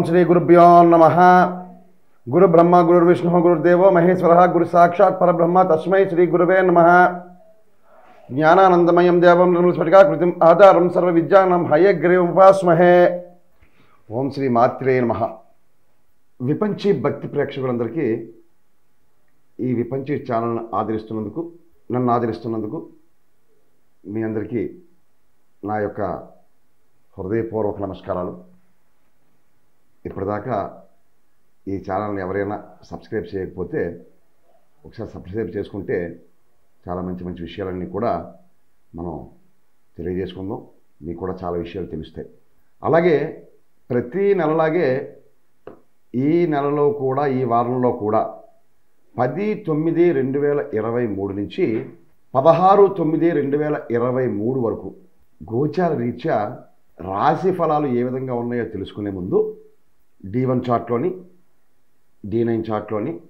ఓం శ్రీ గురుభ్యో నమ. గురు బ్రహ్మ గురు విష్ణు గురుదేవో మహేశ్వర గురు సాక్షాత్ పరబ్రహ్మ తస్మై శ్రీ గురువే నమ. జ్ఞానానందమయం దేవం నిర్మలస్ఫటికాకృతిం ఆధారం సర్వ విద్యానం హయగ్రీవం ఉపాస్మహే. ఓం శ్రీ మాత్రే నమ. విపంచి భక్తి ప్రేక్షకులందరికీ ఈ విపంచి ఛానల్ను ఆదరిస్తున్నందుకు నన్ను ఆదరిస్తున్నందుకు మీ అందరికీ నా యొక్క హృదయపూర్వక నమస్కారాలు. ఇప్పటిదాకా ఈ ఛానల్ని ఎవరైనా సబ్స్క్రైబ్ చేయకపోతే ఒకసారి సబ్స్క్రైబ్ చేసుకుంటే చాలా మంచి మంచి విషయాలన్నీ కూడా మనం తెలియజేసుకుందాం. మీకు కూడా చాలా విషయాలు తెలుస్తాయి. అలాగే ప్రతి నెలలాగే ఈ నెలలో కూడా ఈ వారంలో కూడా పది తొమ్మిది రెండు వేల ఇరవై మూడు నుంచి పదహారు తొమ్మిది రెండు వేల ఇరవై మూడు వరకు గోచార రీత్యా రాశి ఫలాలు ఏ విధంగా ఉన్నాయో తెలుసుకునే ముందు డి వన్ చార్ట్లోని డి నైన్ చార్ట్లోని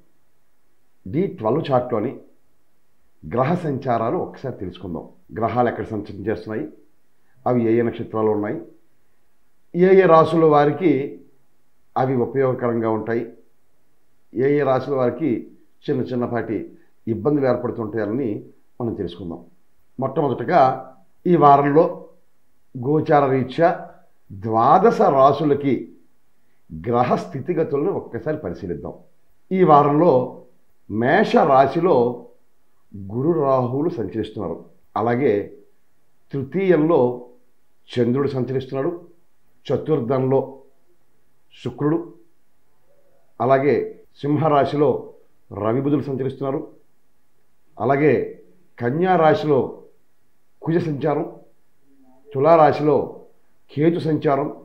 డి ట్వెల్వ్ చార్ట్లోని గ్రహ సంచారాలు ఒకసారి తెలుసుకుందాం. గ్రహాలు ఎక్కడ సంచారం చేస్తున్నాయి? అవి ఏ ఏ నక్షత్రాలు ఉన్నాయి? ఏ ఏ రాసుల వారికి అవి ఉపయోగకరంగా ఉంటాయి? ఏ ఏ రాశుల వారికి చిన్న చిన్నపాటి ఇబ్బందులు ఏర్పడుతుంటాయని మనం తెలుసుకుందాం. మొట్టమొదటగా ఈ వారంలో గోచార రీత్యా ద్వాదశ రాసులకి గ్రహ స్థితిగతులను ఒక్కసారి పరిశీలిద్దాం. ఈ వారంలో మేష రాశిలో గురు రాహువులు సంచరిస్తున్నారు. అలాగే తృతీయంలో చంద్రుడు సంచరిస్తున్నాడు. చతుర్థంలో శుక్రుడు. అలాగే సింహరాశిలో రవిబుధులు సంచరిస్తున్నారు. అలాగే కన్యా రాశిలో కుజ సంచారం. తులారాశిలో కేతు సంచారం.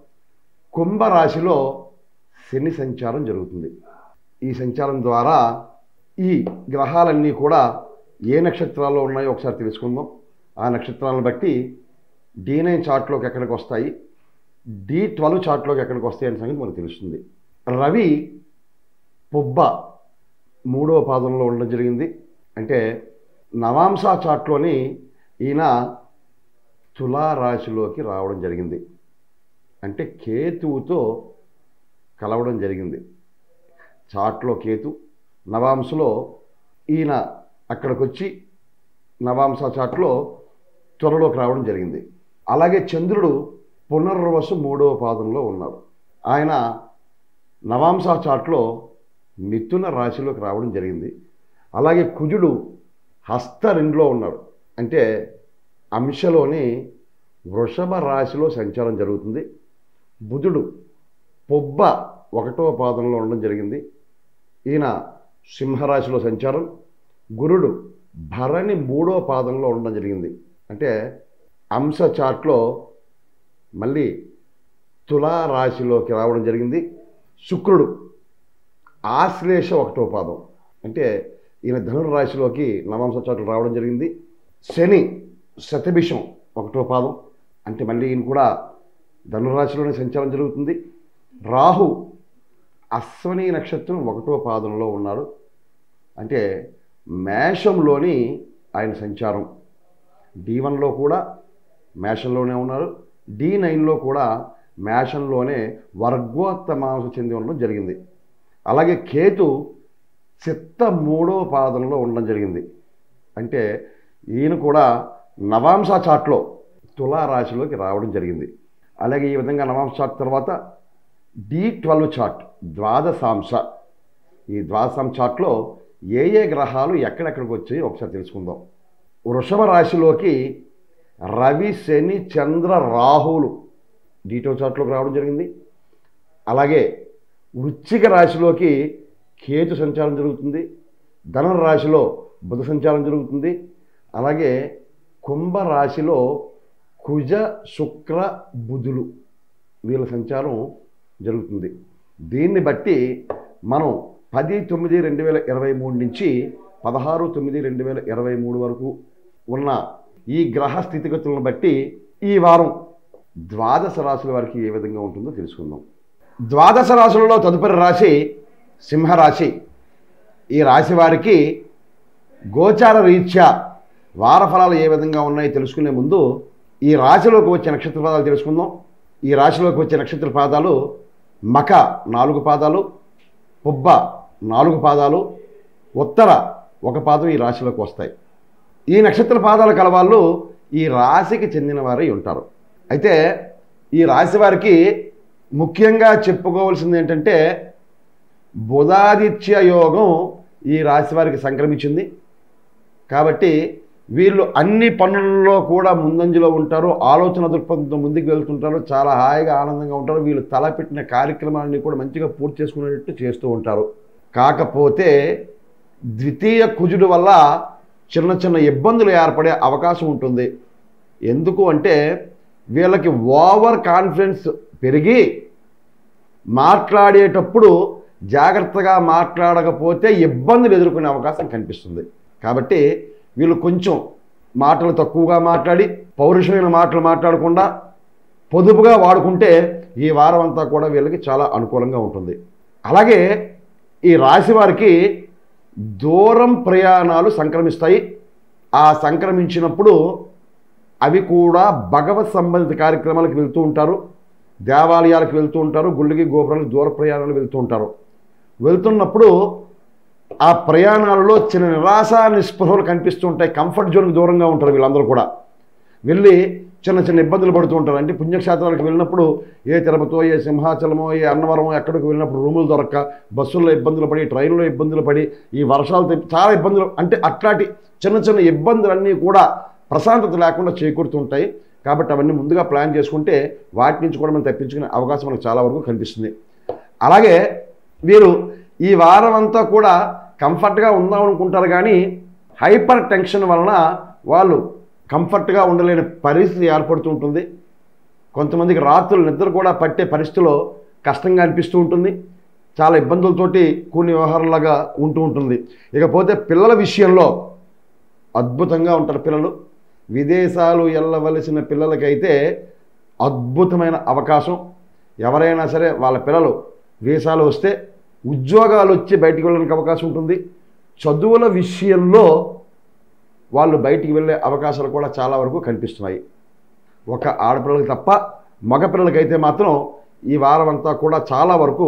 కుంభరాశిలో శని సంచారం జరుగుతుంది. ఈ సంచారం ద్వారా ఈ గ్రహాలన్నీ కూడా ఏ నక్షత్రాల్లో ఉన్నాయో ఒకసారి తెలుసుకుందాం. ఆ నక్షత్రాలను బట్టి డి నైన్ చార్ట్లోకి ఎక్కడికి వస్తాయి? డి ట్వెల్వ్ చార్ట్లోకి ఎక్కడికి వస్తాయి అనే సంగతి మనకు తెలుస్తుంది. రవి పుబ్బ మూడవ పాదంలో ఉండడం జరిగింది. అంటే నవాంశ చార్ట్లోని ఈయన తులారాశిలోకి రావడం జరిగింది. అంటే కేతువుతో కలవడం జరిగింది. చాట్లో కేతు నవాంశలో ఈయన అక్కడికి వచ్చి నవాంశ చాట్లో త్వరలోకి రావడం జరిగింది. అలాగే చంద్రుడు పునర్వసు మూడవ పాదంలో ఉన్నాడు. ఆయన నవాంశ చాట్లో మిథున రాశిలోకి రావడం జరిగింది. అలాగే కుజుడు హస్త రెండులో ఉన్నాడు. అంటే అంశలోని వృషభ రాశిలో సంచారం జరుగుతుంది. బుధుడు పొబ్బ ఒకటో పాదంలో ఉండడం జరిగింది. ఈయన సింహరాశిలో సంచారం. గురుడు భరణి మూడో పాదంలో ఉండడం జరిగింది. అంటే అంశ చాట్లో మళ్ళీ తులారాశిలోకి రావడం జరిగింది. శుక్రుడు ఆశ్లేష ఒకటో పాదం. అంటే ఈయన ధనుర్రాశిలోకి నవాంశ చాట్లు రావడం జరిగింది. శని శతభిషం ఒకటో పాదం. అంటే మళ్ళీ ఈయన కూడా ధనురాశిలోనే సంచారం జరుగుతుంది. రాహు అశ్వని నక్షత్రం ఒకటో పాదంలో ఉన్నాడు అంటే మేషంలోని ఆయన సంచారం. డి వన్లో కూడా మేషంలోనే ఉన్నారు. డి నైన్లో కూడా మేషంలోనే వర్గోత్తమాంశ చెంది ఉండడం జరిగింది. అలాగే కేతు చిత్త మూడో పాదంలో ఉండడం జరిగింది. అంటే ఈయన కూడా నవాంశ చాట్లో తులారాశిలోకి రావడం జరిగింది. అలాగే ఈ విధంగా నవాంశ చాట్ తర్వాత డి ట్వెల్వ్ చార్ట్ ద్వాదశాంశ. ఈ ద్వాదశాం చాట్లో ఏ ఏ గ్రహాలు ఎక్కడెక్కడికి వచ్చాయి ఒకసారి తెలుసుకుందాం. వృషభ రాశిలోకి రవి శని చంద్ర రాహువులు డీటో చార్ట్లోకి రావడం జరిగింది. అలాగే వృచ్చిక రాశిలోకి కేతు సంచారం జరుగుతుంది. ధనుర్ రాశిలో బుధ సంచారం జరుగుతుంది. అలాగే కుంభరాశిలో కుజ శుక్ర బుధులు వీళ్ళ సంచారం జరుగుతుంది. దీన్ని బట్టి మనం పది తొమ్మిది రెండు వేల ఇరవై మూడు నుంచి పదహారు తొమ్మిది రెండు వేల ఇరవై మూడు వరకు ఉన్న ఈ గ్రహ స్థితిగతులను బట్టి ఈ వారం ద్వాదశ రాశుల వారికి ఏ విధంగా ఉంటుందో తెలుసుకుందాం. ద్వాదశ రాశులలో తదుపరి రాశి సింహరాశి. ఈ రాశి వారికి గోచార రీత్యా వార ఫలాలు ఏ విధంగా ఉన్నాయో తెలుసుకునే ముందు ఈ రాశిలోకి వచ్చే నక్షత్ర పాదాలు తెలుసుకుందాం. ఈ రాశిలోకి వచ్చే నక్షత్ర పాదాలు మక నాలుగు పాదాలు పుబ్బ నాలుగు పాదాలు ఉత్తర ఒక పాదం ఈ రాశిలోకి వస్తాయి. ఈ నక్షత్ర పాదాలు కలవాళ్ళు ఈ రాశికి చెందిన వారై ఉంటారు. అయితే ఈ రాశి వారికి ముఖ్యంగా చెప్పుకోవాల్సింది ఏంటంటే బుధాదిత్య యోగం ఈ రాశి వారికి సంక్రమించింది. కాబట్టి వీళ్ళు అన్ని పనుల్లో కూడా ముందంజలో ఉంటారు ఆలోచన దృక్పథంతో ముందుకు వెళ్తుంటారు చాలా హాయిగా ఆనందంగా ఉంటారు. వీళ్ళు తలపెట్టిన కార్యక్రమాలన్నీ కూడా మంచిగా పూర్తి చేసుకునేటట్టు చేస్తూ ఉంటారు. కాకపోతే ద్వితీయ కుజుడు వల్ల చిన్న చిన్న ఇబ్బందులు ఏర్పడే అవకాశం ఉంటుంది. ఎందుకు అంటే వీళ్ళకి ఓవర్ కాన్ఫిడెన్స్ పెరిగి మాట్లాడేటప్పుడు జాగ్రత్తగా మాట్లాడకపోతే ఇబ్బందులు ఎదుర్కొనే అవకాశం కనిపిస్తుంది. కాబట్టి వీళ్ళు కొంచెం మాటలు తక్కువగా మాట్లాడి పౌరుషమైన మాటలు మాట్లాడకుండా పొదుపుగా వాడుకుంటే ఈ వారం అంతా కూడా వీళ్ళకి చాలా అనుకూలంగా ఉంటుంది. అలాగే ఈ రాశి వారికి దూరం ప్రయాణాలు సంక్రమిస్తాయి. ఆ సంక్రమించినప్పుడు అవి కూడా భగవత్ సంబంధిత కార్యక్రమాలకు వెళ్తూ ఉంటారు. దేవాలయాలకు వెళ్తూ ఉంటారు. గుళ్ళకి గోపురాలకు దూర ప్రయాణాలు వెళ్తూ ఉంటారు. వెళ్తున్నప్పుడు ఆ ప్రయాణాలలో చిన్న నిరాశ నిస్పృహలు కనిపిస్తుంటాయి. కంఫర్ట్ జోన్కి దూరంగా ఉంటారు వీళ్ళందరూ కూడా. వెళ్ళి చిన్న చిన్న ఇబ్బందులు పడుతూ ఉంటారు. అంటే పుణ్యక్షేత్రాలకు వెళ్ళినప్పుడు ఏ తిరుపతో ఏ సింహాచలమో ఏ అన్నవరమో ఎక్కడికి వెళ్ళినప్పుడు రూములు దొరక్క బస్సుల్లో ఇబ్బందులు పడి ట్రైన్లో ఇబ్బందులు పడి ఈ వర్షాలు చాలా ఇబ్బందులు. అంటే అట్లాంటి చిన్న చిన్న ఇబ్బందులన్నీ కూడా ప్రశాంతత లేకుండా చేకూరుతుంటాయి. కాబట్టి అవన్నీ ముందుగా ప్లాన్ చేసుకుంటే వాటి నుంచి కూడా మనం తప్పించుకునే అవకాశం మనకు చాలా వరకు కనిపిస్తుంది. అలాగే వీరు ఈ వారం అంతా కూడా కంఫర్ట్గా ఉందాం అనుకుంటారు కానీ హైపర్ టెన్షన్ వలన వాళ్ళు కంఫర్ట్గా ఉండలేని పరిస్థితి ఏర్పడుతూ ఉంటుంది. కొంతమందికి రాత్రులు నిద్ర కూడా పట్టే పరిస్థితిలో కష్టంగా అనిపిస్తూ ఉంటుంది. చాలా ఇబ్బందులతోటి కూని వ్యవహారంలాగా ఉంటూ ఉంటుంది. ఇకపోతే పిల్లల విషయంలో అద్భుతంగా ఉంటారు పిల్లలు. విదేశాలు వెళ్ళవలసిన పిల్లలకైతే అద్భుతమైన అవకాశం. ఎవరైనా సరే వాళ్ళ పిల్లలు వీసాలు వస్తే ఉద్యోగాలు వచ్చి బయటికి వెళ్ళడానికి అవకాశం ఉంటుంది. చదువుల విషయంలో వాళ్ళు బయటికి వెళ్ళే అవకాశాలు కూడా చాలా వరకు కనిపిస్తున్నాయి. ఒక ఆడపిల్లలకి తప్ప మగపిల్లలకైతే మాత్రం ఈ వారం అంతా కూడా చాలా వరకు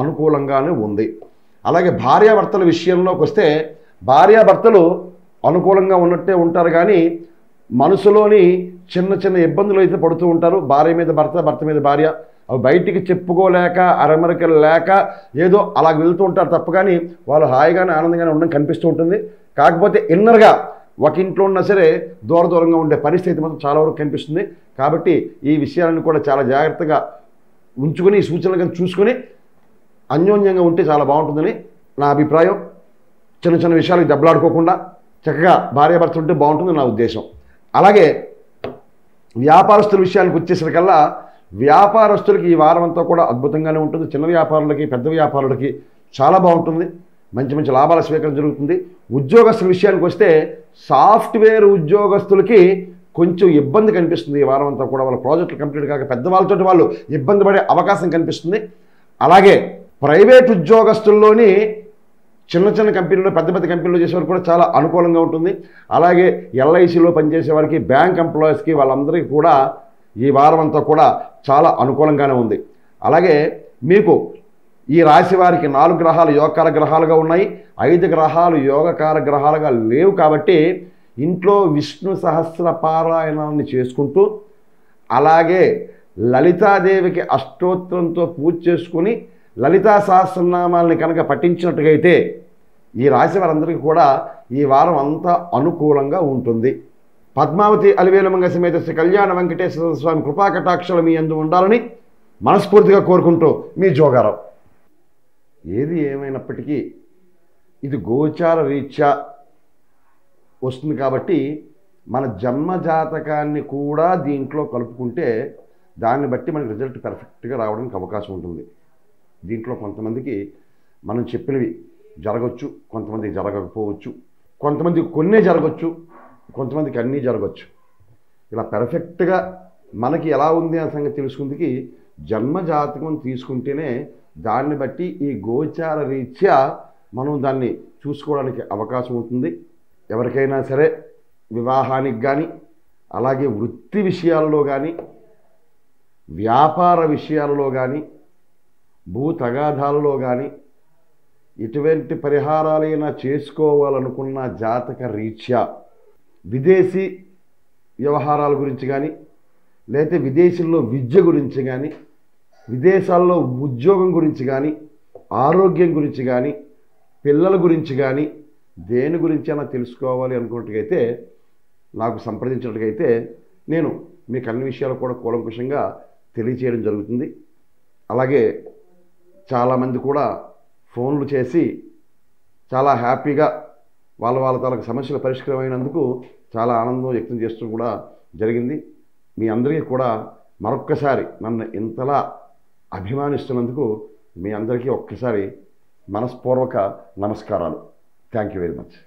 అనుకూలంగానే ఉంది. అలాగే భార్యాభర్తల విషయంలోకి వస్తే భార్యాభర్తలు అనుకూలంగా ఉన్నట్టే ఉంటారు కానీ మనసులోని చిన్న చిన్న ఇబ్బందులు అయితే పడుతూ ఉంటారు. భార్య మీద భర్త భర్త మీద భార్య అవి బయటికి చెప్పుకోలేక అరమరికలు లేక ఏదో అలా వెళ్తూ ఉంటారు తప్ప కానీ వాళ్ళు హాయిగానే ఆనందంగానే ఉండడం కనిపిస్తూ ఉంటుంది. కాకపోతే ఇన్నర్గా ఒక ఇంట్లో ఉన్నా సరే దూర దూరంగా ఉండే పరిస్థితి మాత్రం చాలా వరకు కనిపిస్తుంది. కాబట్టి ఈ విషయాలను కూడా చాలా జాగ్రత్తగా ఉంచుకొని సూచనలు కానీ చూసుకొని అన్యోన్యంగా ఉంటే చాలా బాగుంటుందని నా అభిప్రాయం. చిన్న చిన్న విషయాలకు దెబ్బలాడుకోకుండా చక్కగా భార్యాభర్త ఉంటే బాగుంటుంది నా ఉద్దేశం. అలాగే వ్యాపారస్తుల విషయానికి వచ్చేసరికల్లా వ్యాపారస్తులకి ఈ వారం అంతా కూడా అద్భుతంగానే ఉంటుంది. చిన్న వ్యాపారులకి పెద్ద వ్యాపారులకి చాలా బాగుంటుంది. మంచి మంచి లాభాల స్వీకరణ జరుగుతుంది. ఉద్యోగస్తుల విషయానికి వస్తే సాఫ్ట్వేర్ ఉద్యోగస్తులకి కొంచెం ఇబ్బంది కనిపిస్తుంది ఈ వారం అంతా కూడా. వాళ్ళ ప్రాజెక్టులు కంప్లీట్ కాక పెద్దవాళ్ళతో వాళ్ళు ఇబ్బంది పడే అవకాశం కనిపిస్తుంది. అలాగే ప్రైవేట్ ఉద్యోగస్తుల్లోని చిన్న చిన్న కంపెనీలో పెద్ద పెద్ద కంపెనీలో చేసేవారు కూడా చాలా అనుకూలంగా ఉంటుంది. అలాగే ఎల్ఐసిలో పనిచేసే వారికి బ్యాంక్ ఎంప్లాయీస్కి వాళ్ళందరికీ కూడా ఈ వారం అంతా కూడా చాలా అనుకూలంగానే ఉంది. అలాగే మీకు ఈ రాశి వారికి నాలుగు గ్రహాలు యోగకార గ్రహాలుగా ఉన్నాయి. ఐదు గ్రహాలు యోగకార గ్రహాలుగా లేవు కాబట్టి ఇంట్లో విష్ణు సహస్ర పారాయణాన్ని చేసుకుంటూ అలాగే లలితాదేవికి అష్టోత్తరంతో పూజ చేసుకుని లలితా సహస్రనామాల్ని కనుక పఠించినట్టుగైతే ఈ రాశి వారందరికీ కూడా ఈ వారం అంతా అనుకూలంగా ఉంటుంది. పద్మావతి అలివేలమంగ సమేత శ్రీ కళ్యాణ వెంకటేశ్వర స్వామి కృపాకటాక్షలు మీ అందు ఉండాలని మనస్ఫూర్తిగా కోరుకుంటూ మీ జోగారావు. ఏది ఏమైనప్పటికీ ఇది గోచార రీత్యా వస్తుంది కాబట్టి మన జన్మ జాతకాన్ని కూడా దీంట్లో కలుపుకుంటే దాన్ని బట్టి మనకి రిజల్ట్ పర్ఫెక్ట్గా రావడానికి అవకాశం ఉంటుంది. దీంట్లో కొంతమందికి మనం చెప్పినవి జరగచ్చు కొంతమందికి జరగకపోవచ్చు కొంతమందికి కొన్నే జరగచ్చు కొంతమందికి అన్నీ జరగచ్చు. ఇలా పెర్ఫెక్ట్గా మనకి ఎలా ఉంది అనే సంగతి తెలుసుకుందికి జన్మ జాతకం తీసుకుంటేనే దాన్ని బట్టి ఈ గోచార రీత్యా మనం దాన్ని చూసుకోవడానికి అవకాశం ఉంటుంది. ఎవరికైనా సరే వివాహానికి కానీ అలాగే వృత్తి విషయాల్లో కానీ వ్యాపార విషయాలలో కానీ భూ తగాదాలలో కానీ ఎటువంటి పరిహారాలైనా చేసుకోవాలనుకున్న జాతక రీత్యా విదేశీ వ్యవహారాల గురించి కానీ లేకపోతే విదేశీల్లో విద్య గురించి కానీ విదేశాల్లో ఉద్యోగం గురించి కానీ ఆరోగ్యం గురించి కానీ పిల్లల గురించి కానీ దేని గురించి అయినా తెలుసుకోవాలి అనుకున్నట్టుగైతే నాకు సంప్రదించినట్టుగైతే నేను మీకు అన్ని విషయాలు కూడా కూలంకుషంగా తెలియచేయడం జరుగుతుంది. అలాగే చాలామంది కూడా ఫోన్లు చేసి చాలా హ్యాపీగా వాళ్ళ వాళ్ళ తాలకు సమస్యలు పరిష్కారం అయినందుకు చాలా ఆనందం వ్యక్తం చేస్తూ కూడా జరిగింది. మీ అందరికీ కూడా మరొక్కసారి నన్ను ఇంతలా అభిమానిస్తున్నందుకు మీ అందరికీ ఒక్కసారి మనస్పూర్వక నమస్కారాలు. Thank you very much